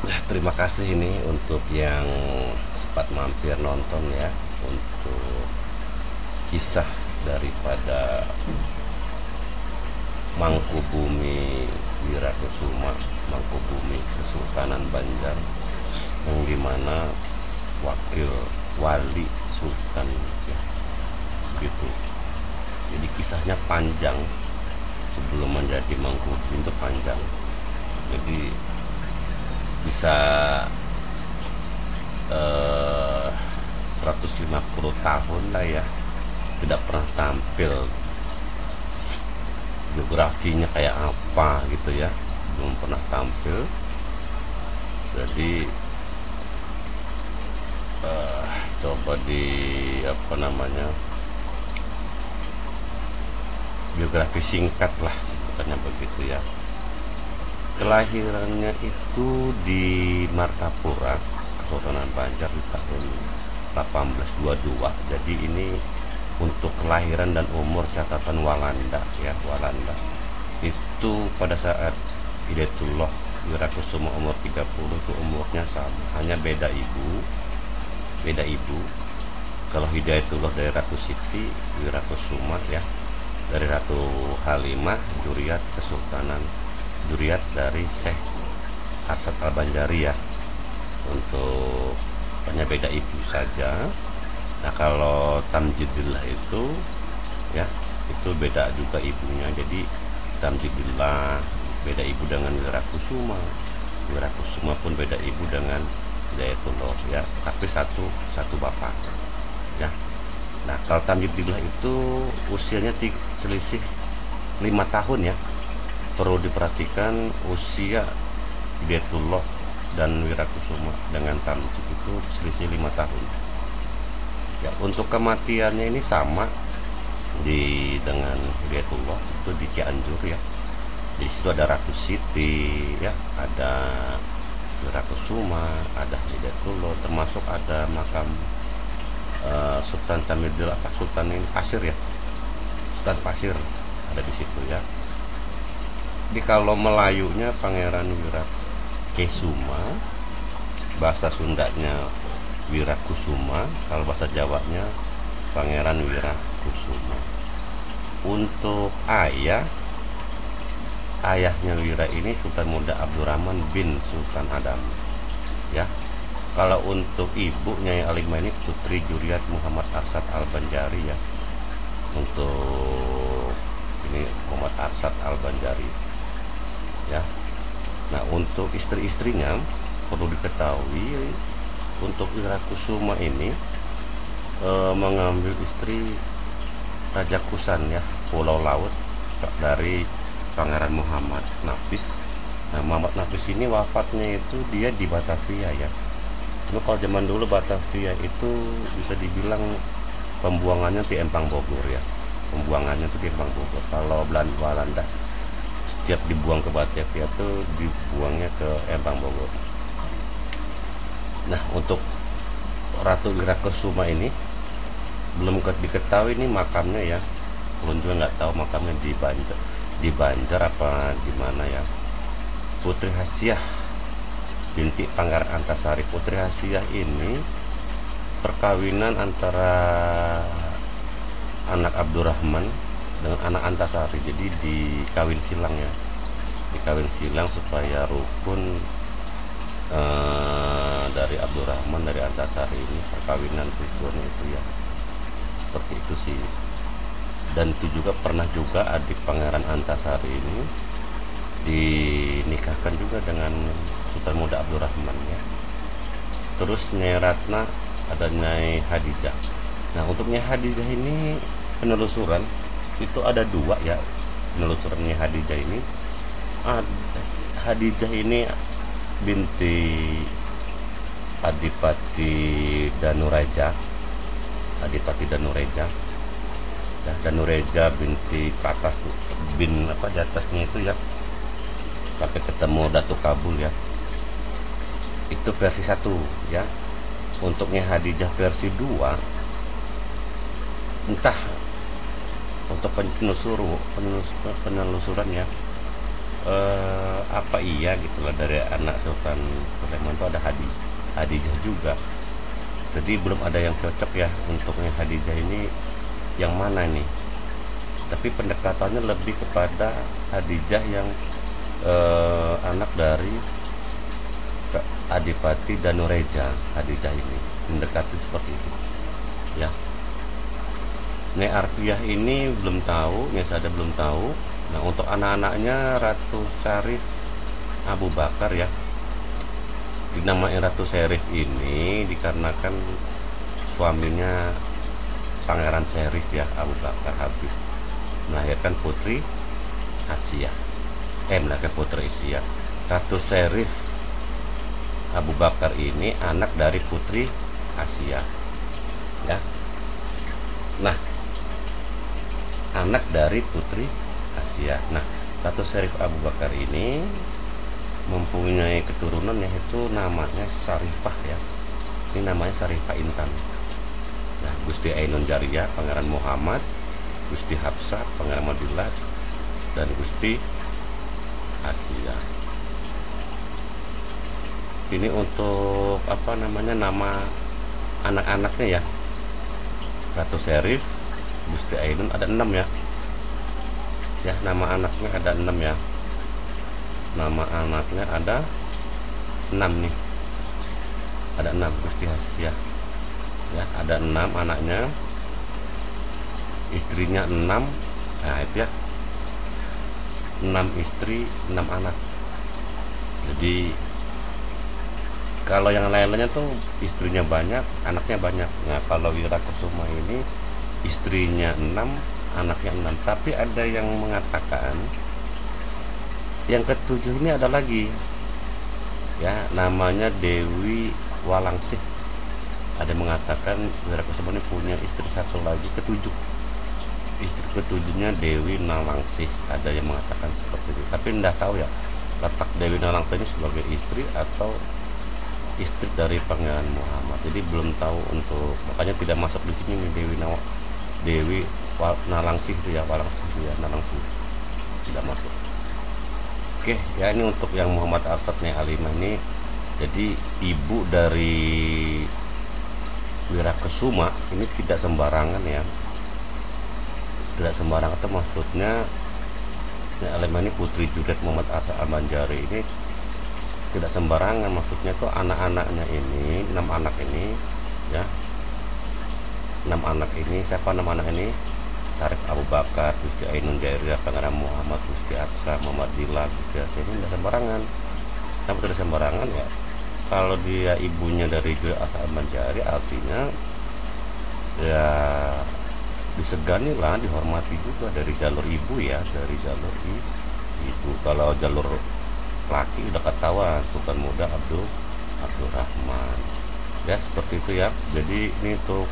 Nah, terima kasih ini untuk yang sempat mampir nonton ya untuk kisah daripada Mangkubumi Wirakusuma Mangkubumi Kesultanan Banjar yang di mana wakil wali sultan ya gitu. Jadi kisahnya panjang sebelum menjadi Mangkubumi itu panjang. Jadi bisa eh, 150 tahun lah ya. Tidak pernah tampil biografinya kayak apa gitu ya. Belum pernah tampil. Jadi eh, coba di apa namanya biografi singkat lah sebutannya begitu ya kelahirannya itu di Martapura Kesultanan Banjar di tahun 1822 jadi ini untuk kelahiran dan umur catatan Walanda ya Walanda. Itu pada saat Hidayatullah Wirakusuma umur 30 itu umurnya sama. Hanya beda ibu beda ibu. Kalau Hidayatullah dari Ratu Siti Wirakusuma ya dari Ratu Halimah Juriat Kesultanan Juriat dari Syekh Arsad Al-Banjari ya. Untuk hanya beda ibu saja. Nah kalau Tamjidillah itu ya itu beda juga ibunya. Jadi Tamjidillah beda ibu dengan Wirakusuma Wirakusuma pun beda ibu dengan Hidayatullah ya. Tapi satu satu bapak ya. Nah kalau Tamjidillah itu usianya selisih lima tahun ya perlu diperhatikan usia Hidayatullah dan Wirakusuma dengan Tamjid itu selisih lima tahun. Ya untuk kematiannya ini sama di dengan Hidayatullah itu di Cianjur ya. Di situ ada Ratu Siti ya ada Wirakusuma ada Hidayatullah termasuk ada makam uh, Sultan Tamidil apa Sultan ini Pasir ya. Sultan Pasir ada di situ ya jadi kalau Melayunya Pangeran Wirat Kesuma bahasa Sundanya Wirakusuma kalau bahasa Jawanya Pangeran Wirakusuma. Untuk ayah ayahnya Wira ini Sultan Muda Abdurrahman bin Sultan Adam. Ya. Kalau untuk ibunya yang Alimah ini Putri Juriat Muhammad Arsad Al-Banjari ya. Untuk ini Muhammad Arsad Al-Banjari ya. Nah untuk istri-istrinya perlu diketahui untuk Kusuma ini e, mengambil istri Raja Kusan ya Pulau Laut dari Pangeran Muhammad Nafis. Nah Muhammad Nafis ini wafatnya itu dia di Batavia ya. Cuma kalau zaman dulu Batavia itu bisa dibilang pembuangannya di Empang Bogor ya. Pembuangannya itu di Empang Bogor kalau Belanda setiap dibuang ke Batavia itu dibuangnya ke Empang Bogor. Nah untuk Ratu Kusuma ini belum diketahui ini makamnya ya. Belum juga nggak tahu makamnya di Banjar di Banjar apa di mana ya. Putri Hasiah binti Pangeran Antasari. Putri Hasiah ini perkawinan antara anak Abdurrahman dengan anak antasari. Jadi dikawin silang ya. Dikawin silang supaya rukun uh, dari Abdurrahman dari Antasari ini perkawinan rukun itu ya. Seperti itu sih. Dan itu juga pernah juga adik Pangeran Antasari ini dinikahkan juga dengan Sultan Muda Abdurrahman ya. Terus Nyai Ratna ada Nyai Hadijah. Nah untuk Nyai Hadijah ini penelusuran itu ada dua ya penelusurannya Hadijah ini. Hadijah ini binti Adipati Danureja. Adipati Danureja. Ya, Danureja binti Patas bin apa di atasnya itu ya. Sampai ketemu Datu Kabul ya. Itu versi satu ya. Untuknya Hadijah versi dua. Entah untuk penelusur penelusuran ya. Eh, apa iya gitu loh dari anak Sultan Sulaiman itu ada Hadi Hadijah juga. Jadi belum ada yang cocok ya untuk yang Hadijah ini. Yang mana nih? Tapi pendekatannya lebih kepada Hadijah yang eh, anak dari Adipati Danureja Hadijah ini. Mendekati seperti itu. Ya Ne Arfiah ini belum tahu, Nya ada belum tahu. Nah untuk anak-anaknya Ratu Syarif Abu Bakar ya. Dinamai Ratu Syarif ini dikarenakan suaminya Pangeran Syarif ya Abu Bakar Habib. Melahirkan putri Asia. Eh melahirkan putri Asia. Ratu Syarif Abu Bakar ini anak dari putri Asia. Ya. Nah anak dari putri Asia. Nah, Ratu Syarif Abu Bakar ini mempunyai keturunan yaitu namanya Sarifah ya. Ini namanya Sarifah Intan. Nah, Gusti Ainun Jariyah, Pangeran Muhammad, Gusti Hafsah, Pangeran Madillah, dan Gusti Asia. Ini untuk apa namanya nama anak-anaknya ya. Ratu Syarif, Gusti Ainun ada enam ya? Ya nama anaknya ada enam ya. Nama anaknya ada enam nih. Ada enam Gusti Hasya ya ada enam anaknya. Istrinya enam. Nah itu ya. Enam istri enam anak. Jadi kalau yang lain-lainnya tuh istrinya banyak anaknya banyak. Nah kalau Wirakusuma ini istrinya enam anaknya enam. Tapi ada yang mengatakan yang ketujuh ini ada lagi. Ya namanya Dewi Walangsih. Ada yang mengatakan Wira ini punya istri satu lagi ketujuh. Istri ketujuhnya Dewi Nalangsih. Ada yang mengatakan seperti itu. Tapi tidak tahu ya letak Dewi Nalangsih ini sebagai istri atau istri dari Pangeran Muhammad. Jadi belum tahu untuk makanya tidak masuk di sini Dewi Nawang Dewi Nalangsih itu ya Walangsih itu ya Nalangsih. Tidak masuk. Oke ya ini untuk yang Muhammad Arsatnya Alimah ini. Jadi ibu dari Wirakesuma ini tidak sembarangan ya. Tidak sembarangan itu maksudnya ya, Alimah ini putri Judet Muhammad Arsat Al-Banjari ini tidak sembarangan maksudnya tuh anak-anaknya ini enam anak ini ya enam anak ini siapa enam anak ini Sarif Abu Bakar, Gusti Ainun Jairiyah, Pangeran Muhammad, Gusti Aksa, Muhammad Dila, Gusti Aksa ini tidak sembarangan. Kenapa tidak sembarangan ya? Kalau dia ibunya dari Julia Asal Manjari artinya ya disegani lah, dihormati juga dari jalur ibu ya, dari jalur ibu. Kalau jalur laki udah ketahuan Sultan Muda Abdul Abdurrahman. Ya seperti itu ya. Jadi ini untuk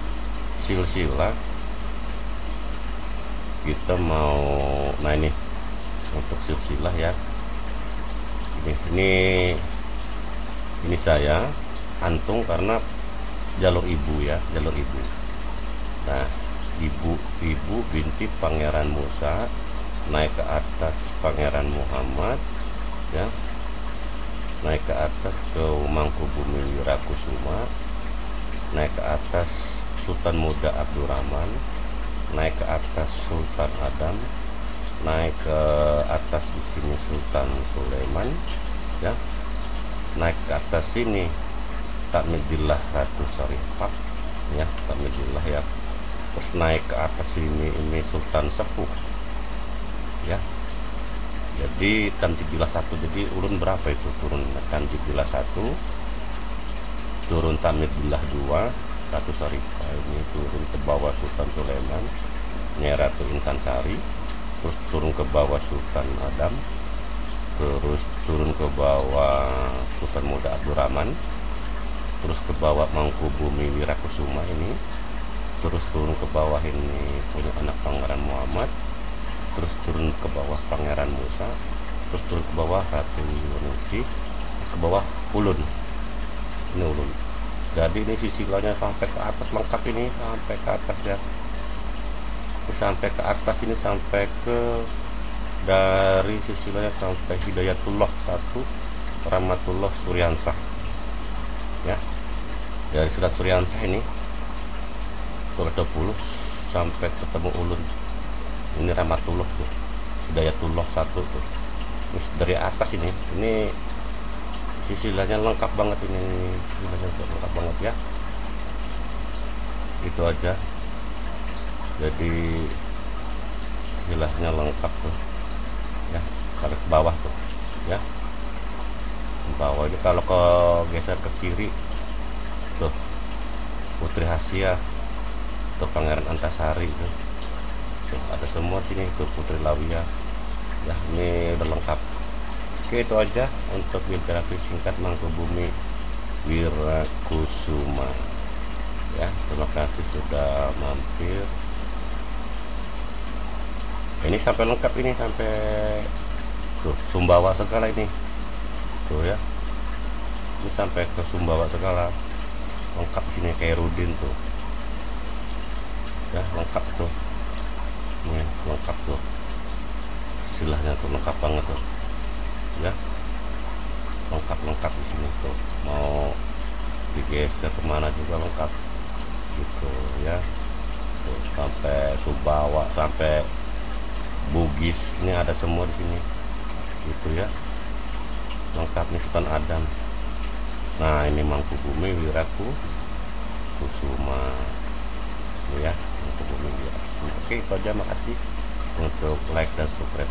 silsilah kita mau nah ini untuk silsilah ya. Ini ini ini saya antung karena jalur ibu ya jalur ibu. Nah ibu ibu binti pangeran Musa naik ke atas pangeran Muhammad ya. Naik ke atas ke Mangkubumi Wirakusuma. Naik ke atas Sultan Muda Abdurrahman naik ke atas Sultan Adam naik ke atas di sini Sultan Sulaiman ya. Naik ke atas sini Takmidillah Ratu Sarifah ya Takmidillah ya. Terus naik ke atas sini ini Sultan Sepuh ya. Jadi Tanjibilah satu jadi urun berapa itu turun? Tanjibilah satu turun Tamidillah dua Ratu Sarifah ini turun ke bawah Sultan Sulaiman ini Ratu Intan Sari terus turun ke bawah Sultan Adam terus turun ke bawah Sultan Muda Abdurrahman terus ke bawah Mangkubumi Wirakusuma ini terus turun ke bawah ini punya anak Pangeran Muhammad terus turun ke bawah Pangeran Musa terus turun ke bawah Ratu Yunusi ke bawah Ulun ini Ulun jadi ini sisilanya sampai ke atas lengkap ini sampai ke atas ya. Sampai ke atas ini sampai ke dari silsilahnya sampai Hidayatullah satu Rahmatullah Suryansah. Ya. Dari surat Suryansah ini surat 20 sampai ketemu ulun. Ini Rahmatullah tuh Hidayatullah satu tuh. Terus dari atas ini ini sisilahnya lengkap banget ini. Sisilahnya lengkap banget ya. Itu aja. Jadi silahnya lengkap tuh ya. Ke bawah tuh ya. Ke bawah ini kalau ke geser ke kiri tuh. Putri Hasia tuh Pangeran Antasari tuh. Tuh ada semua sini tuh Putri Lawia ya ini udah lengkap oke itu aja untuk biografi singkat Mangkubumi Wirakusuma ya terima kasih sudah mampir. Ini sampai lengkap ini sampai tuh Sumbawa segala ini. Tuh ya. Ini sampai ke Sumbawa segala. Lengkap sini kayak Rudin tuh. Ya lengkap tuh. Ini lengkap tuh. Istilahnya tuh lengkap banget tuh ya. Lengkap lengkap di sini tuh. Mau digeser ke mana juga lengkap. Gitu ya. Tuh, sampai Sumbawa sampai Bugis ini ada semua di sini. Gitu ya. Lengkap nih Sultan Adam. Nah ini Mangkubumi Wiraku. Kusuma ya Mangkubumi Wiraku. Oke itu aja makasih untuk like dan subscribe